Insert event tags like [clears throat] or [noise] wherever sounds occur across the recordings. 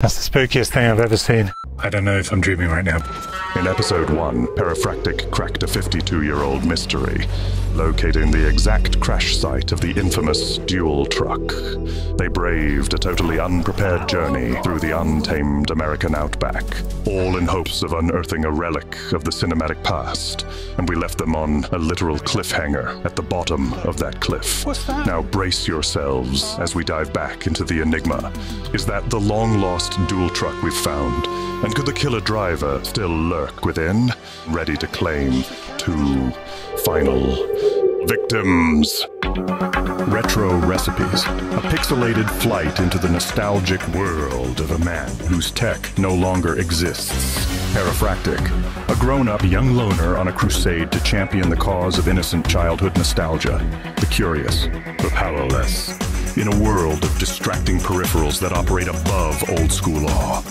That's the spookiest thing I've ever seen. I don't know if I'm dreaming right now. In episode 1, Perifractic cracked a 52 year old mystery, locating the exact crash site of the infamous Duel truck. They braved a totally unprepared journey through the untamed American outback, all in hopes of unearthing a relic of the cinematic past, and we left them on a literal cliffhanger at the bottom of that cliff. What's that? Now brace yourselves as we dive back into the enigma. Is that the long lost Duel truck we've found? And could the killer driver still lurk within, ready to claim two final victims? Retro Recipes, a pixelated flight into the nostalgic world of a man whose tech no longer exists. Perifractic, a grown up young loner on a crusade to champion the cause of innocent childhood nostalgia, the curious, the powerless, in a world of distracting peripherals that operate above old school law.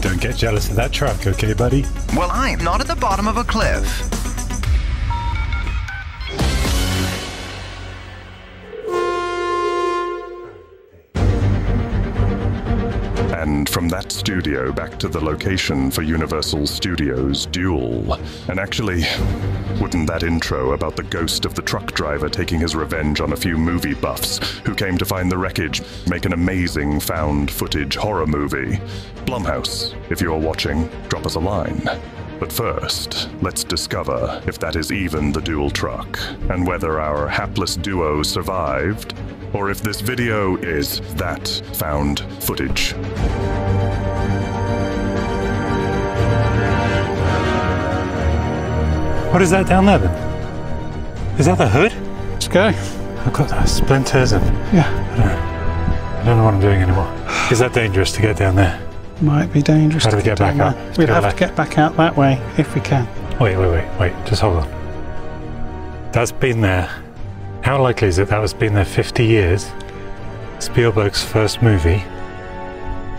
Don't get jealous of that truck, okay, buddy? Well, I'm not at the bottom of a cliff. And from that studio back to the location for Universal Studios Duel. And actually, wouldn't that intro about the ghost of the truck driver taking his revenge on a few movie buffs who came to find the wreckage make an amazing found footage horror movie? Blumhouse, if you're watching, drop us a line. But first, let's discover if that is even the Duel truck, and whether our hapless duo survived, or if this video is that found footage. What is that down there then? Is that the hood? Let's go. I've got uh, the splinters and Yeah. I don't know what I'm doing anymore. Is that dangerous to get down there? Might be dangerous How do we get down back up? there. Let's We'd have back. to get back out that way if we can. Wait, wait, wait, wait. Just hold on. That's been there. How likely is it that was been there 50 years? Spielberg's first movie,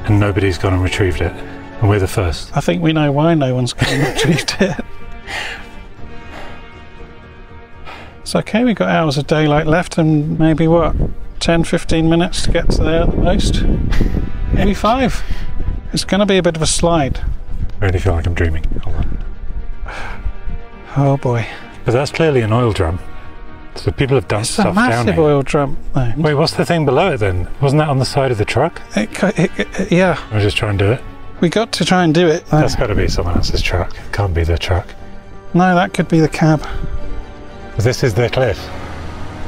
and nobody's gone and retrieved it. And we're the first. I think we know why no one's gone and retrieved it. It's okay, we've got hours of daylight left and maybe what, 10, 15 minutes to get to there at the most? Maybe five. It's going to be a bit of a slide. I really feel like I'm dreaming. Hold on. Oh boy. But that's clearly an oil drum. So people have dumped It's a stuff down massive oil drum though. Wait, what's the thing below it then? Wasn't that on the side of the truck? It, it, it, yeah, I was just trying to do it. we got to try and do it. though. That's got to be someone else's truck. It can't be the truck. No, that could be the cab. This is the cliff.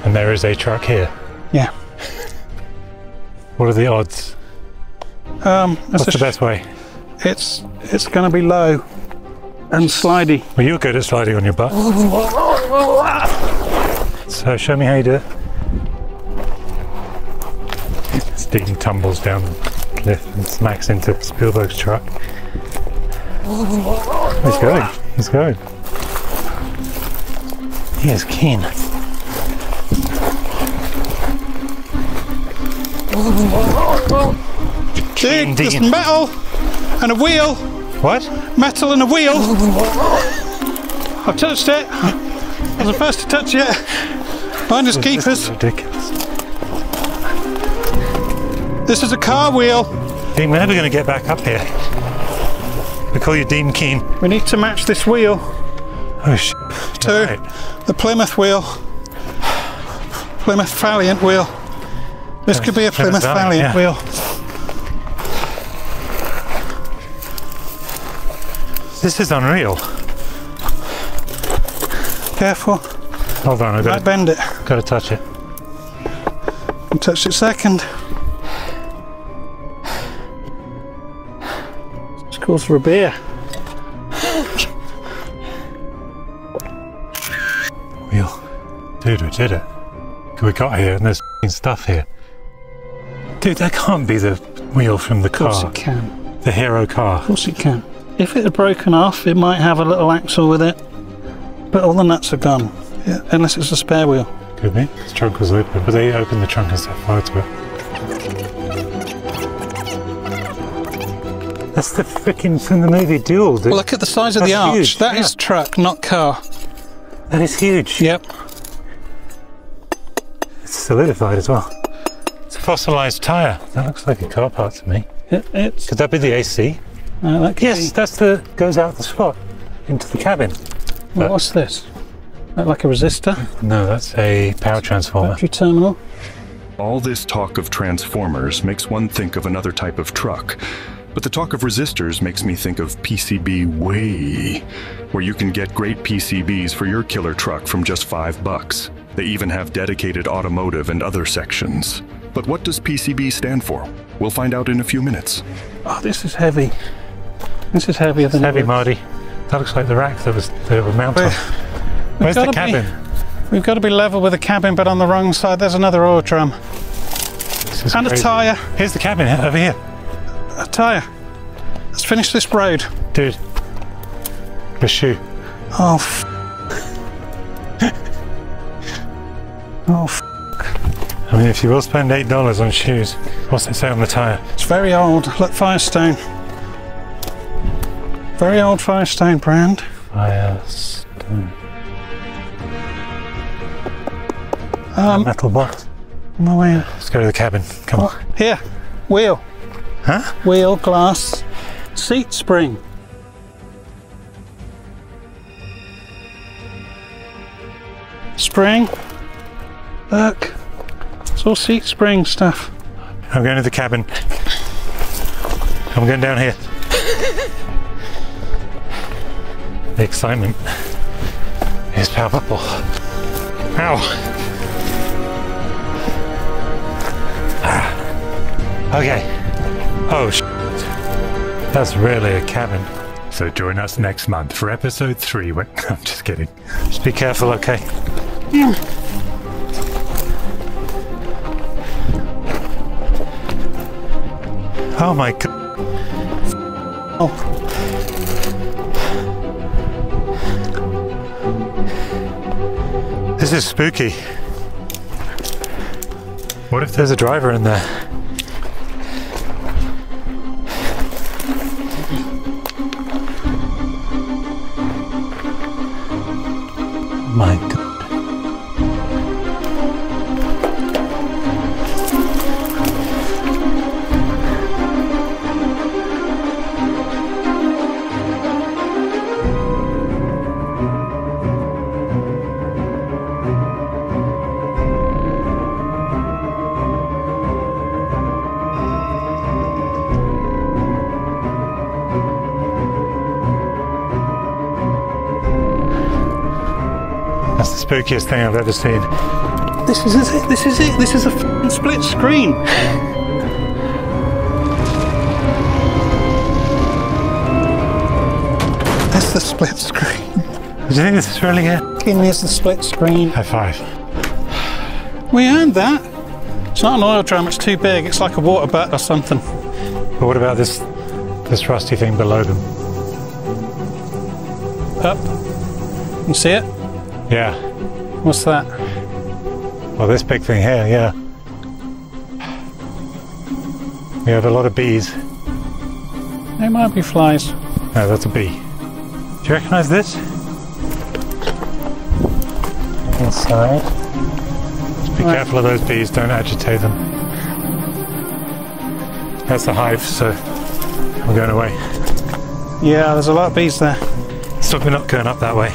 And there is a truck here. Yeah. [laughs] What are the odds? Um, that's What's the best way? It's it's going to be low and slidey. Well, you're good at sliding on your butt. [laughs] So show me how you do it. Dean tumbles down the cliff and smacks into Spielberg's truck. He's going. He's going. He is keen. Dude, there's metal and a wheel. What? Metal and a wheel. I've touched it. I was the first to touch it. Finders This keepers. is ridiculous. This is a car wheel. Dean, we're never going to get back up here. We call you Dean Keen. We need to match this wheel Oh, sh. to Right. the Plymouth wheel. Plymouth Valiant wheel. This could be a Plymouth Plymouth Valiant, Valiant yeah. wheel. This is unreal. Careful. Hold on, I've got to, bend it. Got to touch it. And touch it second. It's calls for a beer. Wheel. Dude, we did it. We got here and there's f***ing stuff here. Dude, that can't be the wheel from the car. Of course car. it can. The hero car. Of course it can. If it had broken off, it might have a little axle with it. But all the nuts are gone. Yeah, unless it's a spare wheel. Could be. The trunk was open, but they opened the trunk and set fire to it. That's the freaking from the movie Duel. dude. Look at the size of the arch. huge, That is yeah. truck, not car. That is huge. Yep. It's solidified as well. It's a fossilized tyre. That looks like a car part to me. It, it's. Could that be the AC? Uh, that Yes, be- that's the goes out the spot into the cabin. Well, what's this? That like a resistor? No, that's a power transformer. Battery terminal? All this talk of transformers makes one think of another type of truck. But the talk of resistors makes me think of PCBWay, where you can get great PCBs for your killer truck from just five bucks. They even have dedicated automotive and other sections. But what does PCB stand for? We'll find out in a few minutes. Oh, this is heavy. This is heavier than Heavy, it. Marty. That looks like the rack that was they were mounted. Where's the gotta be- cabin? We've got to be level with the cabin, but on the wrong side, there's another oil drum. This is And a tyre. Here's the cabin over here, A tyre. Let's finish this road. dude. The shoe. Oh, f- [laughs] Oh, f- I mean, if you will spend eight dollars on shoes, what's it say on the tyre? it's very old. Look, Firestone. Very old Firestone brand. Firestone. Um, Metal box. my way. Let's go to the cabin. Come on. Here, wheel. Huh? Wheel, glass, seat spring. Spring. Look. It's all seat spring stuff. I'm going to the cabin. I'm going down here. The excitement is palpable. Ow! Okay. Oh, sh- that's really a cabin. So join us next month for episode three. When [laughs] I'm just kidding. Just be careful, okay? Oh my god. Oh, This is spooky. What if there's a driver in there? My spookiest thing I've ever seen. this is it. This is it. This is a split screen. That's the split screen. Do you think this is really it? And there's the split screen. High five. We earned that. It's not an oil drum. It's too big. It's like a water butt or something. But what about this this rusty thing below them? Up. You see it? Yeah. What's that? Well, this big thing here, yeah. We have a lot of bees. They might be flies. No, that's a bee. Do you recognize this? Inside. Just be Right. careful of those bees, don't agitate them. That's the hive, so I'm going away. Yeah, there's a lot of bees there. Stop me not going up that way.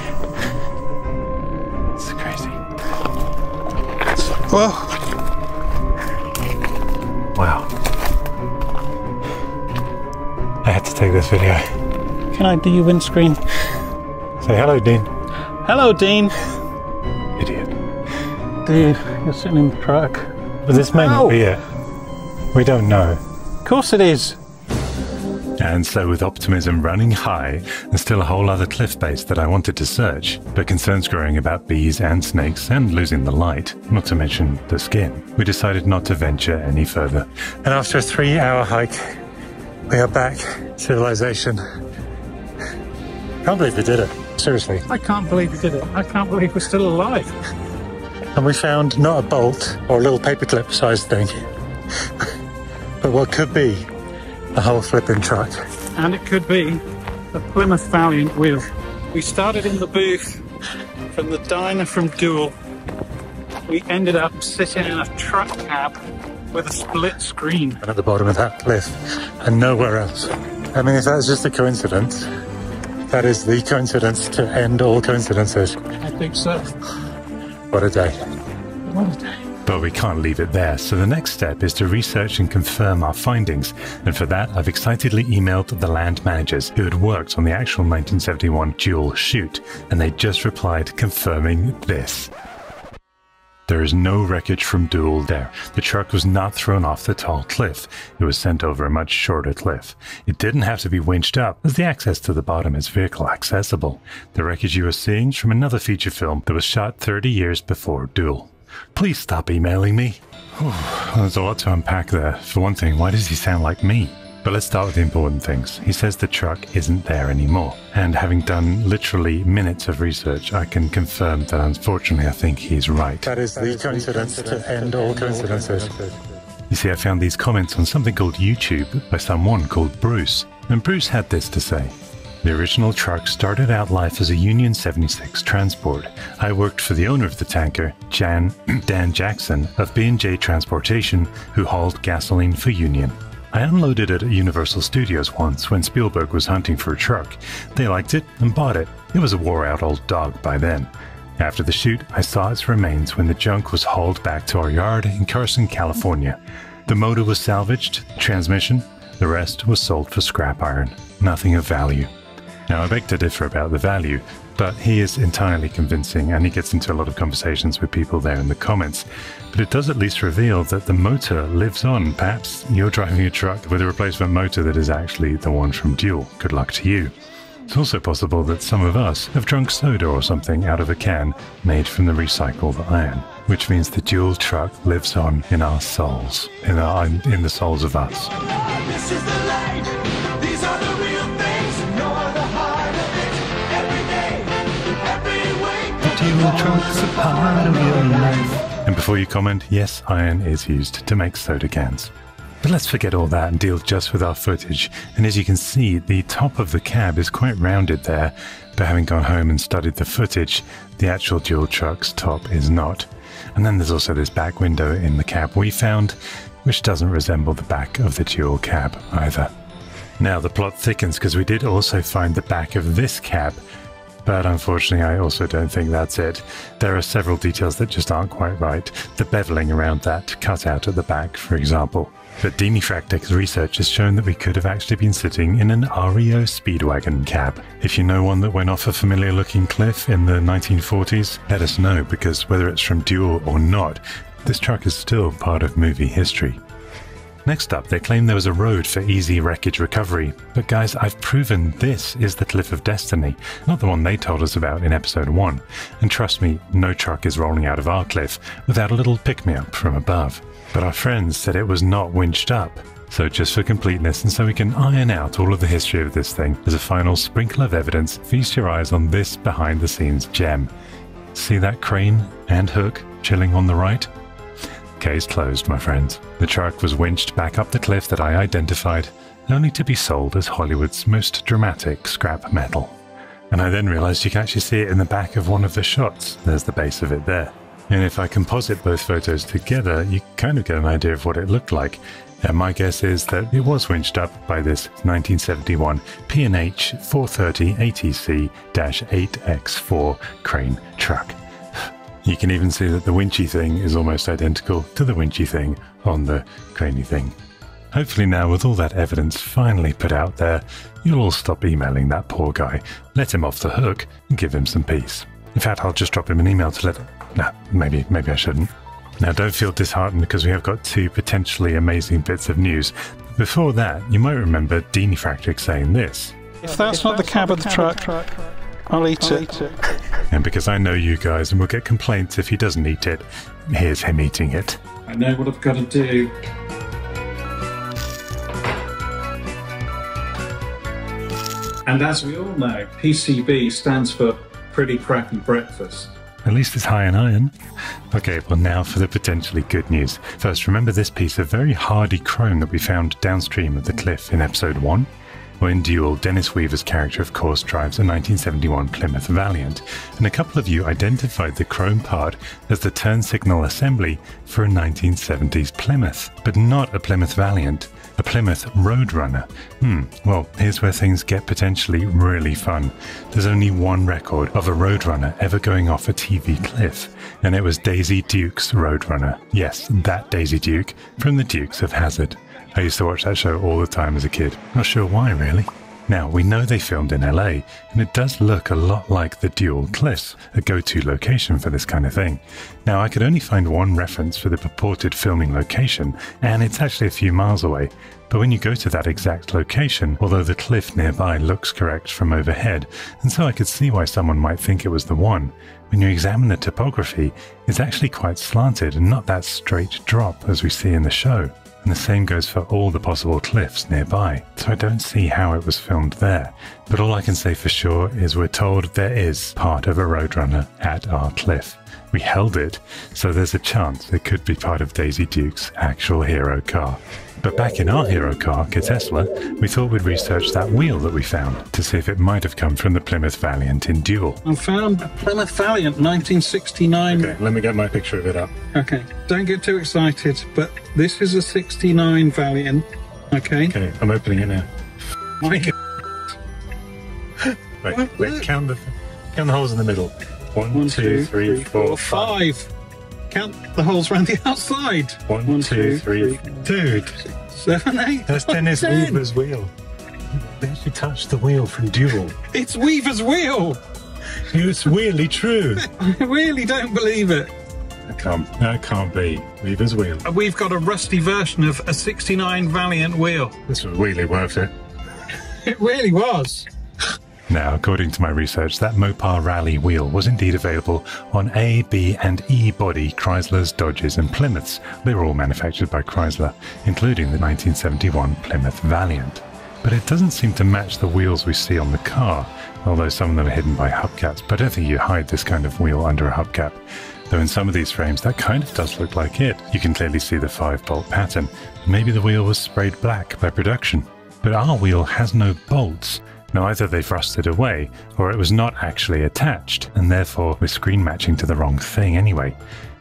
I had to take this video. Can I do your windscreen? Say hello, Dean. Hello, Dean. Idiot. Dude, you're sitting in the truck. But this may Ow. not be it. We don't know. Of course it is. And so, with optimism running high, and still a whole other cliff base that I wanted to search, but concerns growing about bees and snakes and losing the light, not to mention the skin, we decided not to venture any further. And after a three hour hike, we are back. Civilization. Can't believe we did it. Seriously. I can't believe we did it. I can't believe we're still alive. And we found not a bolt or a little paperclip sized thing, but what could be a whole flipping truck. and it could be a Plymouth Valiant wheel. We started in the booth from the diner from Duel. We ended up sitting in a truck cab with a split screen. And at the bottom of that cliff, and nowhere else. I mean, if that's just a coincidence, that is the coincidence to end all coincidences. I think so. What a day. What a day. But we can't leave it there, so the next step is to research and confirm our findings. And for that, I've excitedly emailed the land managers who had worked on the actual 1971 Duel shoot, and they just replied confirming this. There is no wreckage from Duel there. The truck was not thrown off the tall cliff. It was sent over a much shorter cliff. It didn't have to be winched up, as the access to the bottom is vehicle accessible. The wreckage you are seeing is from another feature film that was shot 30 years before Duel. Please stop emailing me. [sighs] Whew, there's a lot to unpack there. For one thing, why does he sound like me? But let's start with the important things. He says the truck isn't there anymore. And having done literally minutes of research, I can confirm that unfortunately I think he's right. That is the coincidence to end all coincidences. You see, I found these comments on something called YouTube by someone called Bruce. And Bruce had this to say. The original truck started out life as a Union 76 transport. I worked for the owner of the tanker, Jan [clears throat] Dan Jackson of B&J Transportation, who hauled gasoline for Union. I unloaded it at Universal Studios once when Spielberg was hunting for a truck. They liked it and bought it. It was a wore out old dog by then. After the shoot, I saw its remains when the junk was hauled back to our yard in Carson, California. The motor was salvaged, transmission, the rest was sold for scrap iron. Nothing of value. Now, I beg to differ about the value, but he is entirely convincing and he gets into a lot of conversations with people there in the comments. But it does at least reveal that the motor lives on. Perhaps you're driving a truck with a replacement motor that is actually the one from Duel. Good luck to you. It's also possible that some of us have drunk soda or something out of a can made from the recycled iron, which means the Duel truck lives on in our souls, in, our, in the souls of us. And before you comment, yes, iron is used to make soda cans. But let's forget all that and deal just with our footage. And as you can see, the top of the cab is quite rounded there, but having gone home and studied the footage, the actual Duel truck's top is not. And then there's also this back window in the cab we found, which doesn't resemble the back of the Duel cab either. Now the plot thickens because we did also find the back of this cab, but unfortunately, I also don't think that's it. There are several details that just aren't quite right. The beveling around that cutout at the back, for example. But Dini Fractic's research has shown that we could have actually been sitting in an REO Speedwagon cab. If you know one that went off a familiar looking cliff in the 1940s, let us know because whether it's from Duel or not, this truck is still part of movie history. Next up, they claim there was a road for easy wreckage recovery. But guys, I've proven this is the Cliff of Destiny, not the one they told us about in episode 1. And trust me, no truck is rolling out of our cliff without a little pick me up from above. But our friends said it was not winched up. So, just for completeness, and so we can iron out all of the history of this thing, as a final sprinkle of evidence, feast your eyes on this behind the scenes gem. See that crane and hook chilling on the right? Case closed, my friends. The truck was winched back up the cliff that I identified, only to be sold as Hollywood's most dramatic scrap metal. And I then realized you can actually see it in the back of one of the shots. There's the base of it there. And if I composite both photos together, you kind of get an idea of what it looked like. And my guess is that it was winched up by this 1971 P&H 430 ATC-8X4 crane truck. You can even see that the winchy thing is almost identical to the winchy thing on the craney thing. Hopefully now with all that evidence finally put out there, you'll all stop emailing that poor guy, let him off the hook and give him some peace. In fact, I'll just drop him an email to let Nah, maybe maybe I shouldn't. Now don't feel disheartened because we have got two potentially amazing bits of news. Before that, you might remember Dini Fractic saying this. If that's not the cab of the truck, I'll eat it. And because I know you guys and will get complaints if he doesn't eat it, here's him eating it. I know what I've got to do. And as we all know, PCB stands for Pretty Crappy Breakfast. At least it's high in iron. Okay, well, now for the potentially good news. First, remember this piece of very hardy chrome that we found downstream of the cliff in episode 1? In Duel, Dennis Weaver's character, of course, drives a 1971 Plymouth Valiant, and a couple of you identified the chrome part as the turn signal assembly for a 1970s Plymouth, but not a Plymouth Valiant, a Plymouth Roadrunner. Hmm, well, here's where things get potentially really fun. There's only one record of a Roadrunner ever going off a TV cliff, and it was Daisy Duke's Roadrunner. Yes, that Daisy Duke from the Dukes of Hazzard. I used to watch that show all the time as a kid. Not sure why, really. Now, we know they filmed in LA, and it does look a lot like the Duel Cliffs, a go to location for this kind of thing. Now, I could only find one reference for the purported filming location, and it's actually a few miles away. But when you go to that exact location, although the cliff nearby looks correct from overhead, and so I could see why someone might think it was the one, when you examine the topography, it's actually quite slanted and not that straight drop as we see in the show and the same goes for all the possible cliffs nearby, so I don't see how it was filmed there. But all I can say for sure is we're told there is part of a Roadrunner at our cliff. We held it, so there's a chance it could be part of Daisy Duke's actual hero car. But back in our hero car, Tesla, we thought we'd research that wheel that we found to see if it might have come from the Plymouth Valiant in Duel. I found a Plymouth Valiant 1969. Okay, let me get my picture of it up. Okay, don't get too excited, but this is a 69 Valiant. Okay. Okay, I'm opening it now. My God. [laughs] Wait, wait, count the, count the holes in the middle. One, One, two, three, four, five. five. Count the holes around the outside. One, One, two, two, three. Dude, Seven, eight. that's nine, Dennis ten. Weaver's wheel. They actually touched the wheel from Duel. It's Weaver's wheel. It's really true. [laughs] I really don't believe it. That can't, that can't be Weaver's wheel. Uh, we've got a rusty version of a 69 Valiant wheel. This was really worth it. It really was. Now, according to my research, that Mopar Rally wheel was indeed available on A, B, and E body Chryslers, Dodges, and Plymouths. They were all manufactured by Chrysler, including the 1971 Plymouth Valiant. But it doesn't seem to match the wheels we see on the car, although some of them are hidden by hubcaps. But I don't think you hide this kind of wheel under a hubcap. Though in some of these frames, that kind of does look like it. You can clearly see the five bolt pattern. Maybe the wheel was sprayed black by production. But our wheel has no bolts. Now, either they've rusted away, or it was not actually attached, and therefore we're screen matching to the wrong thing anyway.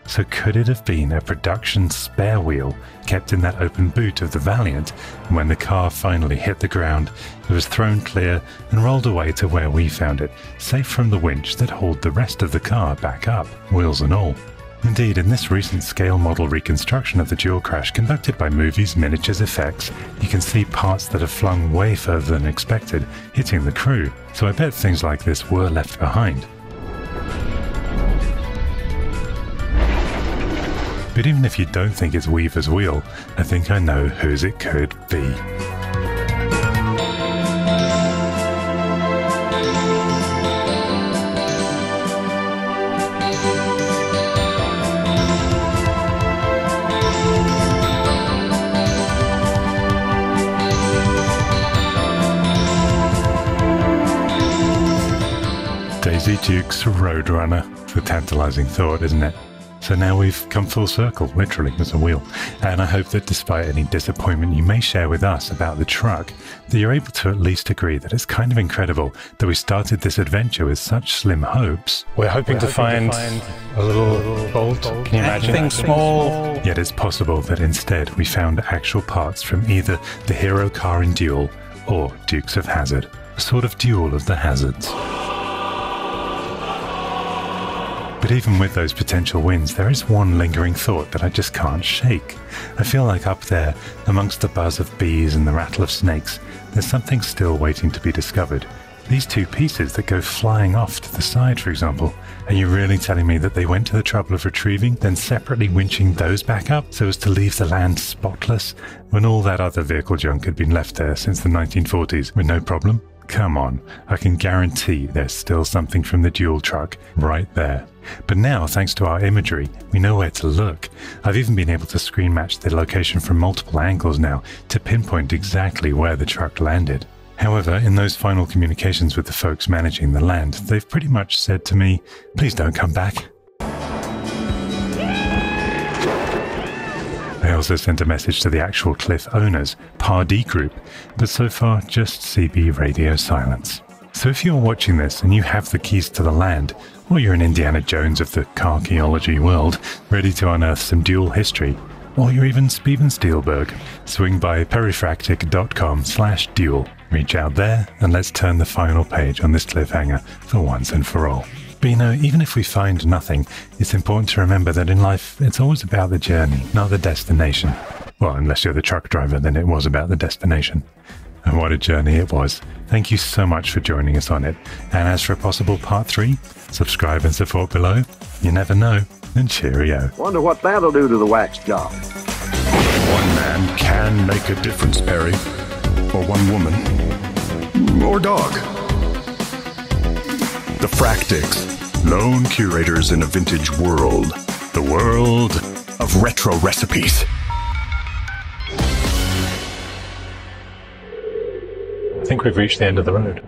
So, could it have been a production spare wheel kept in that open boot of the Valiant, and when the car finally hit the ground, it was thrown clear and rolled away to where we found it, safe from the winch that hauled the rest of the car back up, wheels and all? Indeed, in this recent scale model reconstruction of the Duel crash conducted by Movies Miniatures Effects, you can see parts that are flung way further than expected, hitting the crew, so I bet things like this were left behind. But even if you don't think it's Weaver's wheel, I think I know whose it could be. Daisy Duke's Roadrunner. It's a tantalizing thought, isn't it? So now we've come full circle, literally, as a wheel. And I hope that despite any disappointment you may share with us about the truck, that you're able to at least agree that it's kind of incredible that we started this adventure with such slim hopes. We're hoping, to, find a little, bolt. Can you imagine? Anything small. Yet it's possible that instead we found actual parts from either the hero car in Duel or Dukes of Hazzard. A sort of duel of the hazards. But even with those potential wins, there is one lingering thought that I just can't shake. I feel like up there, amongst the buzz of bees and the rattle of snakes, there's something still waiting to be discovered. These two pieces that go flying off to the side, for example. Are you really telling me that they went to the trouble of retrieving, then separately winching those back up so as to leave the land spotless, when all that other vehicle junk had been left there since the 1940s with no problem? Come on, I can guarantee there's still something from the Duel truck right there. But now, thanks to our imagery, we know where to look. I've even been able to screen match the location from multiple angles now to pinpoint exactly where the truck landed. However, in those final communications with the folks managing the land, they've pretty much said to me, please don't come back. I also sent a message to the actual cliff owners, Pardee Group, but so far just CB radio silence. So if you're watching this and you have the keys to the land, or you're an Indiana Jones of the archaeology world, ready to unearth some Duel history, or you're even Steven Spielberg, swing by perifractic.com slash duel. Reach out there and let's turn the final page on this cliffhanger for once and for all. But you know, even if we find nothing, it's important to remember that in life, it's always about the journey, not the destination. Well, unless you're the truck driver, then it was about the destination. And what a journey it was. Thank you so much for joining us on it. And as for a possible part three, subscribe and support below. You never know. And cheerio. Wonder what that'll do to the wax job. One man can make a difference, Perry. Or one woman. Or dog. The Fractics, lone curators in a vintage world. The world of retro recipes. Think we've reached the end of the road.